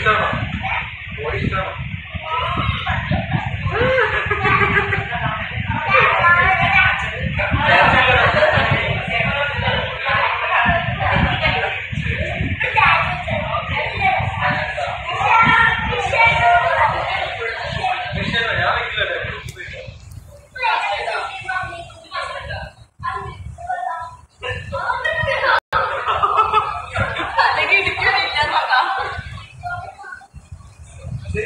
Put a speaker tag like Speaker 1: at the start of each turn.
Speaker 1: estaba. Sí,